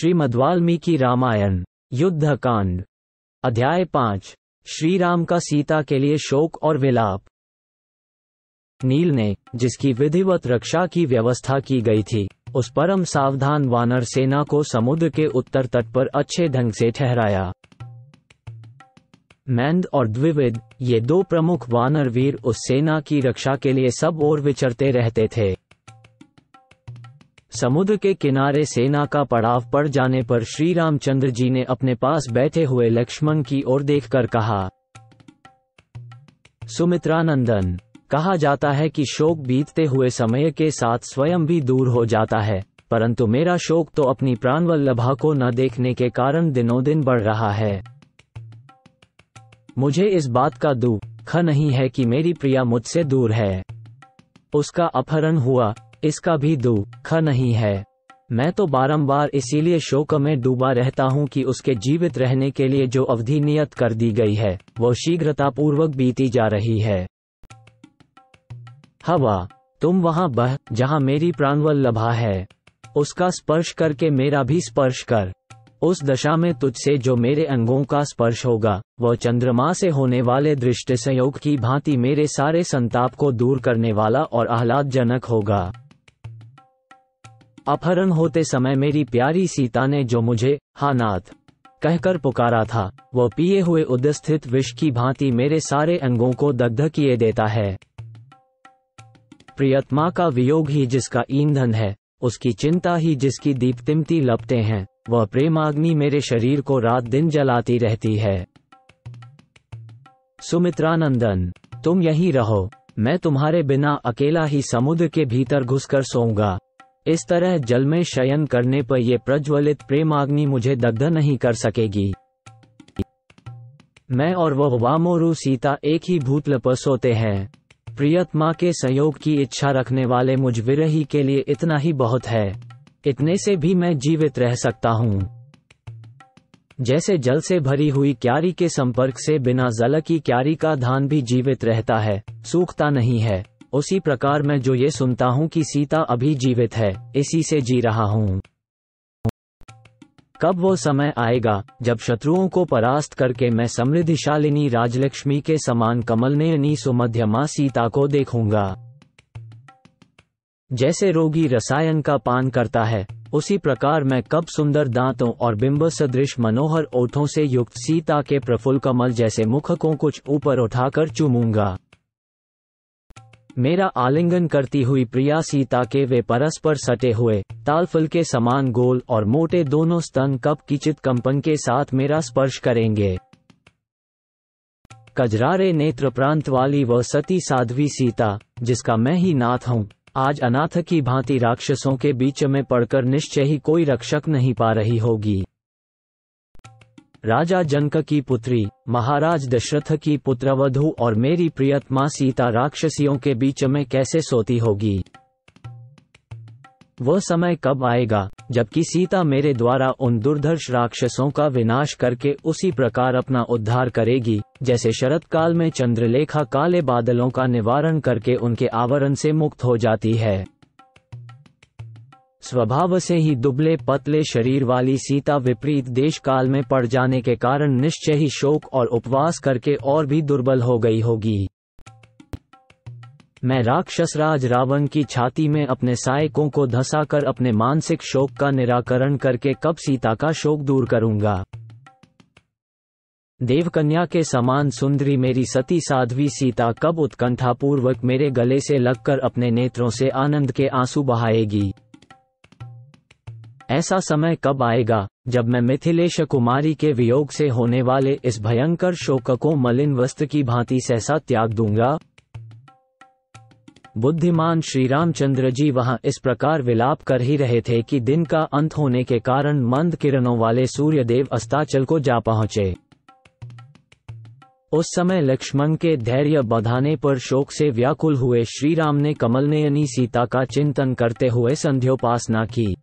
श्रीमद्वाल्मीकि रामायण युद्ध कांड अध्याय पाँच श्री राम का सीता के लिए शोक और विलाप। नील ने, जिसकी विधिवत रक्षा की व्यवस्था की गई थी, उस परम सावधान वानर सेना को समुद्र के उत्तर तट पर अच्छे ढंग से ठहराया। मैंद और द्विविद, ये दो प्रमुख वानर वीर उस सेना की रक्षा के लिए सब ओर विचरते रहते थे। समुद्र के किनारे सेना का पड़ाव पड़ जाने पर श्री रामचंद्र जी ने अपने पास बैठे हुए लक्ष्मण की ओर देखकर कहा, सुमित्रानंदन, कहा जाता है कि शोक बीतते हुए समय के साथ स्वयं भी दूर हो जाता है, परंतु मेरा शोक तो अपनी प्राणवल्लभा को न देखने के कारण दिनों दिन बढ़ रहा है। मुझे इस बात का दुख नहीं है कि मेरी प्रिया मुझसे दूर है। उसका अपहरण हुआ इसका भी दुख नहीं है। मैं तो बारंबार इसीलिए शोक में डूबा रहता हूँ कि उसके जीवित रहने के लिए जो अवधि नियत कर दी गई है, वो शीघ्रतापूर्वक बीती जा रही है। हवा, तुम वहाँ बह, जहाँ मेरी प्राणवल्लभा है। उसका स्पर्श करके मेरा भी स्पर्श कर। उस दशा में तुझसे जो मेरे अंगों का स्पर्श होगा वह चंद्रमा से होने वाले दृष्टि संयोग की भांति मेरे सारे संताप को दूर करने वाला और आह्लादजनक होगा। अपहरण होते समय मेरी प्यारी सीता ने जो मुझे हानाथ कहकर पुकारा था वह पिए हुए उदस्थित विष की भांति मेरे सारे अंगों को दग्ध किए देता है। प्रियत्मा का वियोग ही जिसका ईंधन है, उसकी चिंता ही जिसकी दीप्तिमती लपते हैं, वह प्रेमाग्नि मेरे शरीर को रात दिन जलाती रहती है। सुमित्रानंदन, तुम यहीं रहो, मैं तुम्हारे बिना अकेला ही समुद्र के भीतर घुसकर सोऊँगा। इस तरह जल में शयन करने पर यह प्रज्वलित प्रेमाग्नि मुझे दग्ध नहीं कर सकेगी। मैं और वह वामोरु सीता एक ही भूतल पर सोते हैं। प्रियतमा के संयोग की इच्छा रखने वाले मुझ विरही के लिए इतना ही बहुत है। इतने से भी मैं जीवित रह सकता हूँ। जैसे जल से भरी हुई क्यारी के संपर्क से बिना जल की क्यारी का धान भी जीवित रहता है, सूखता नहीं है। उसी प्रकार मैं जो ये सुनता हूँ कि सीता अभी जीवित है, इसी से जी रहा हूँ। कब वो समय आएगा, जब शत्रुओं को परास्त करके मैं समृद्धिशालिनी राजलक्ष्मी के समान कमलनयनी सुमध्यमा सीता को देखूँगा। जैसे रोगी रसायन का पान करता है, उसी प्रकार मैं कब सुंदर दांतों और बिंब सदृश मनोहर ओठों से युक्त सीता के प्रफुल्ल कमल जैसे मुख को कुछ ऊपर उठाकर चूमूँगा। मेरा आलिंगन करती हुई प्रिया सीता के वे परस्पर सटे हुए, तालफल के समान गोल और मोटे दोनों स्तन कब किचित कंपन के साथ मेरा स्पर्श करेंगे। कजरारे नेत्र प्रांत वाली वह सती साध्वी सीता, जिसका मैं ही नाथ हूँ, आज अनाथ की भांति राक्षसों के बीच में पड़कर निश्चय ही कोई रक्षक नहीं पा रही होगी। राजा जनक की पुत्री, महाराज दशरथ की पुत्रवधु और मेरी प्रियतमा सीता राक्षसियों के बीच में कैसे सोती होगी? वह समय कब आएगा, जबकि सीता मेरे द्वारा उन दुर्धर्ष राक्षसों का विनाश करके उसी प्रकार अपना उद्धार करेगी, जैसे शरत काल में चंद्रलेखा काले बादलों का निवारण करके उनके आवरण से मुक्त हो जाती है। स्वभाव से ही दुबले पतले शरीर वाली सीता विपरीत देश काल में पड़ जाने के कारण निश्चय ही शोक और उपवास करके और भी दुर्बल हो गई होगी। मैं राक्षस राज रावण की छाती में अपने सायकों को धसाकर अपने मानसिक शोक का निराकरण करके कब सीता का शोक दूर करूँगा। देवकन्या के समान सुंदरी मेरी सती साध्वी सीता कब उत्कंठापूर्वक मेरे गले से लगकर अपने नेत्रों से आनंद के आँसू बहाएगी। ऐसा समय कब आएगा, जब मैं मिथिलेश कुमारी के वियोग से होने वाले इस भयंकर शोक को मलिन वस्त्र की भांति सहसा त्याग दूँगा? बुद्धिमान श्री रामचंद्र जी वहाँ इस प्रकार विलाप कर ही रहे थे कि दिन का अंत होने के कारण मंद किरणों वाले सूर्यदेव अस्ताचल को जा पहुँचे। उस समय लक्ष्मण के धैर्य बधाने पर शोक से व्याकुल हुए श्री राम ने कमलनयनी सीता का चिंतन करते हुए संध्योपासना की।